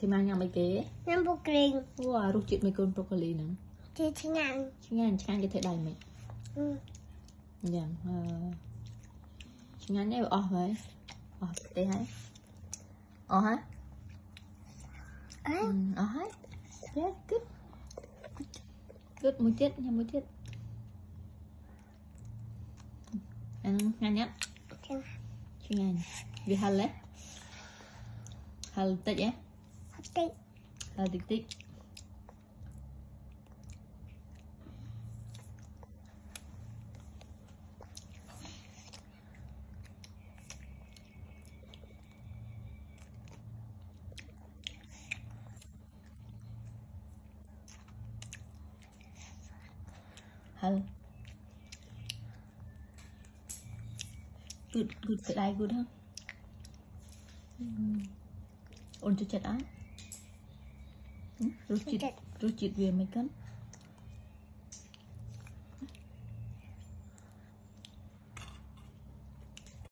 គេមកញ៉ាំអីគេញ៉ាំបុកគ្រីងអូអារសជាតិមួយកូនប្រូកូលីហ្នឹងជាឆ្ងាញ់ឆ្ងាញ់ឆ្ងាញ់គេធ្វើដៃមិនអឺយ៉ាងអឺឆ្ងាញ់ទេអស់ហើយអស់ទេហើយអស់ហើយអើអស់ហើយយ៉ាគឹតគឹតមួយទៀតញ៉ាំមួយទៀតអាហ្នឹងឆ្ងាញ់ណាស់ចឹងឆ្ងាញ់វាហឹលទេហឹលតិចហ៎ អត់តិចហឹលតិចតិចហឹលគឹតគឹតក្តៅគឹតហ៎អូនចូលចិត្តអត់ រសជាតិរសជាតិវាមិនកាន់